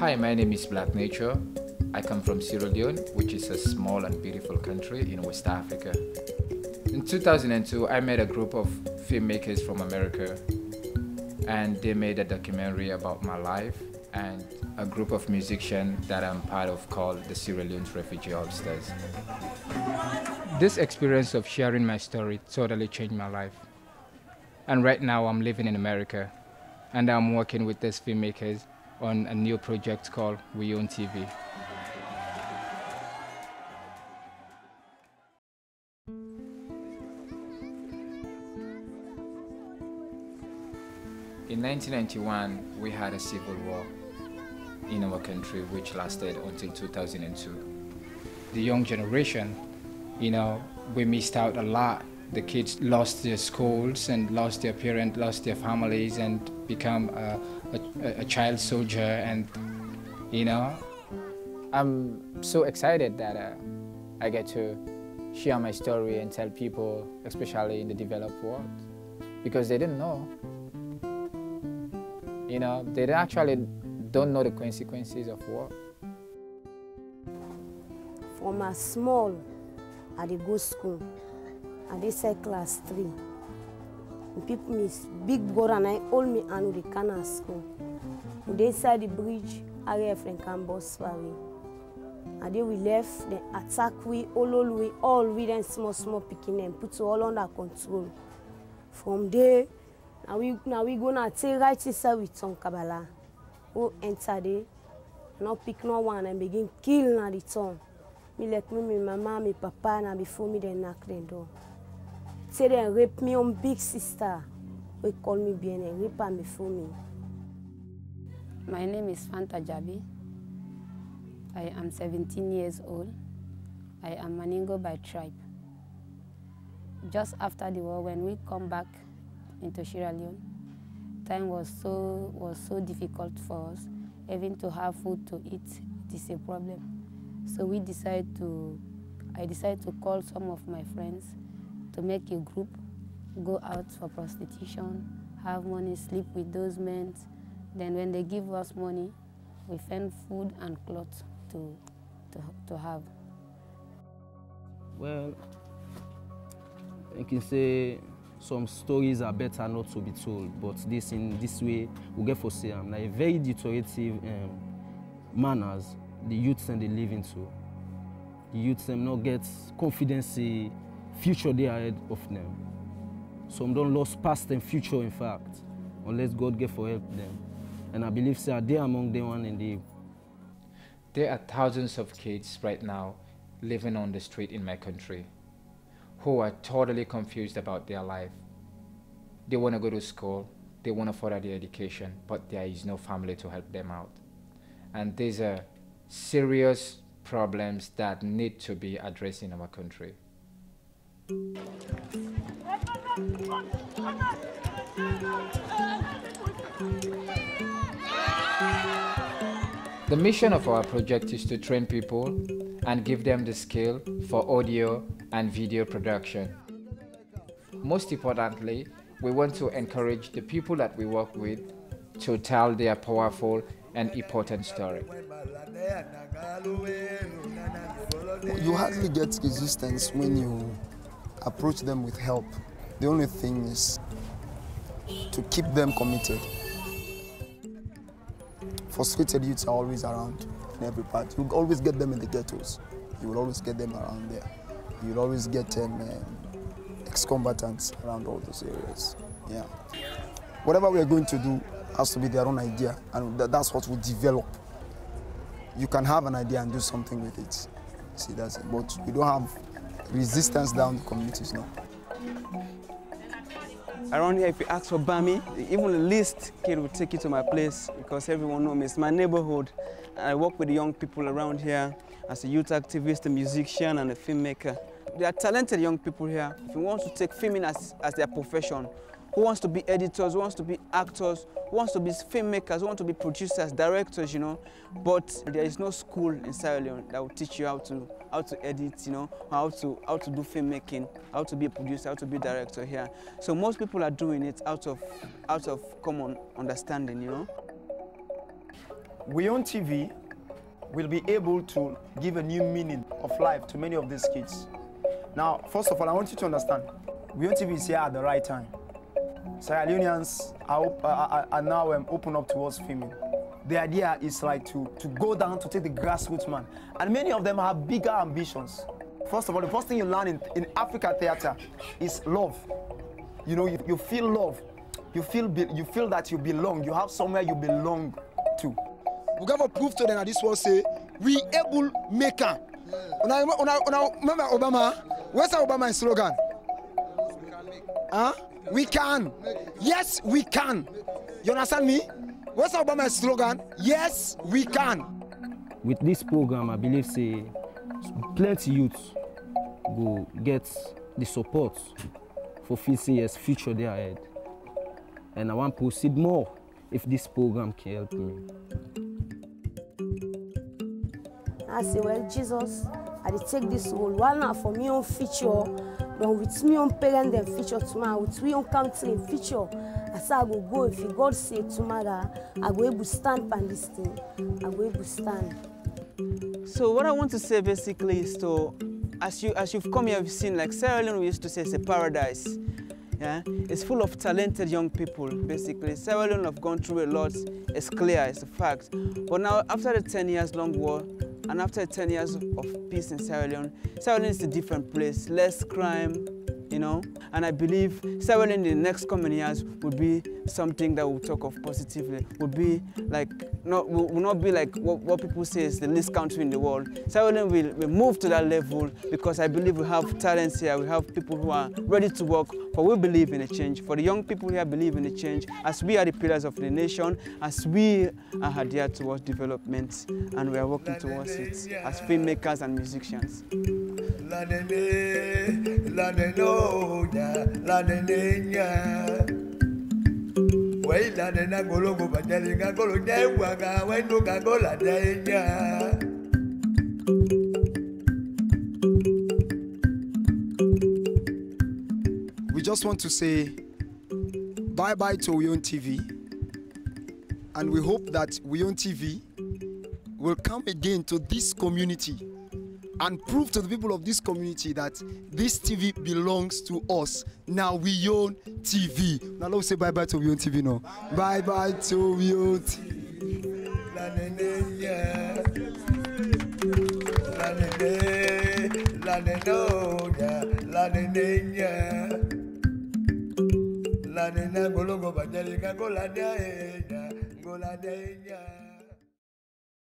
Hi, my name is Black Nature. I come from Sierra Leone, which is a small and beautiful country in West Africa. In 2002, I met a group of filmmakers from America, and they made a documentary about my life and a group of musicians that I'm part of called the Sierra Leone Refugee All Stars. This experience of sharing my story totally changed my life. And right now, I'm living in America, and I'm working with these filmmakers on a new project called We Own TV. In 1991, we had a civil war in our country which lasted until 2002. The young generation, you know, we missed out a lot. The kids lost their schools and lost their parents, lost their families, and become a, a, a child soldier. And you know, I'm so excited that uh, I get to share my story and tell people, especially in the developed world, because they didn't know. You know, they actually don't know the consequences of war. From a small, I dey go school. I dey say class three. And people miss big brother and I hold me and dey can school. We dey inside the bridge, RAF and can bus we. And then we left, they attack we, all all we, all we then small small picking them, put all under control. From there, now we now we gonna take right inside with some Kabbalah. who enter there, no pick no one and begin kill na the town. Me like me, my mama, my papa, na before me they knock the door. Say they rape me on big sister. We call me bien and rape her before me. My name is Fanta Jabi. I am 17 years old. I am Mandingo by tribe. Just after the war, when we come back into Sierra Leone, time was so was so difficult for us. Even to have food to eat, it is a problem. So we decided to, I decided to call some of my friends to make a group, go out for prostitution, have money, sleep with those men. Then when they give us money, we find food and clothes to, to, to have. Well, I can say some stories are better not to be told, but this in this way we get for say um, like very deteriorative um, manners the youths and they live into. The youths them not get confidence future they ahead of them. Some don't lost past and future in fact, unless God get for help them. And I believe say they among them one and they There are thousands of kids right now living on the street in my country who are totally confused about their life. They want to go to school, they want to further their education, but there is no family to help them out. And these are serious problems that need to be addressed in our country. The mission of our project is to train people and give them the skill for audio and video production. Most importantly, we want to encourage the people that we work with to tell their powerful and important story. You hardly get resistance when you approach them with help. The only thing is to keep them committed. Frustrated youths are always around in every part. You'll always get them in the ghettos. You will always get them around there. You will always get them um, ex-combatants around all those areas. Yeah. Whatever we are going to do has to be their own idea, and tha- that's what we develop. You can have an idea and do something with it. See, that's it. But we don't have resistance down the communities now. Around here, if you ask for Bami, even the least kid will take you to my place because everyone knows me. It's my neighborhood. I work with the young people around here as a youth activist, a musician, and a filmmaker. There are talented young people here. You want to take filming as, as their profession, who wants to be editors, who wants to be actors, who wants to be filmmakers, who want to be producers, directors, you know. But there is no school in Sierra Leone that will teach you how to how to edit, you know, how to how to do filmmaking, how to be a producer, how to be a director here. So most people are doing it out of out of common understanding, you know. WeOwnTV will be able to give a new meaning of life to many of these kids. Now, first of all, I want you to understand, WeOwnTV is here at the right time. Sierra Leoneans are, op- are, are- are now um, open up towards filming. The idea is like to, to go down to take the grassroots man. And many of them have bigger ambitions. First of all, the first thing you learn in, in Africa theater is love. You know, you, you feel love. You feel, be, you feel that you belong. You have somewhere you belong to. we gava prove to them that this one say we able make am una una una remember obama what's that obama slogan? Huh? we can. Yes we can. You understand me? What's that obama slogan? Yes we can. With this program i believe say plenty youth go get the support for say yes future dey ahead. And i wan proceed more if this program can help me. I say, well, Jesus, I take this role. One na for me own future, then with me own parent dem future tomorrow, with we own country future. Say I go go if you God say tomorrow, I go able stand pan this thing. I go able stand. So what I want to say basically is to, as you as you've come here, you've seen like Sierra Leone we used to say it's a paradise. Yeah, it's full of talented young people. Basically, Sierra Leone have gone through a lot. It's clear, it's a fact. But now, after the 10 years long war, and after 10 years of peace in Sierra Leone, Sierra Leone is a different place. Less crime, you know. And I believe Sierra in the next coming years will be something that we'll talk of positively. Will be like not will, will not be like what, what people say is the least country in the world. Sierra will, will move to that level because I believe we have talents here. We have people who are ready to work. For we believe in a change. For the young people here believe in a change. As we are the pillars of the nation, as we are adhered towards development, and we are working towards it as filmmakers and musicians. We just want to say bye bye to WeOwnTV and we hope that WeOwnTV will come again to this community and prove to the people of this community that this TV belongs to us. Now we own TV. Now let's say bye bye to Wion TV now. Bye bye to Wion TV. La neneña. La nene, la nenoña, la neneña. La nena golongo bajali nga gola nenya, gola nenya.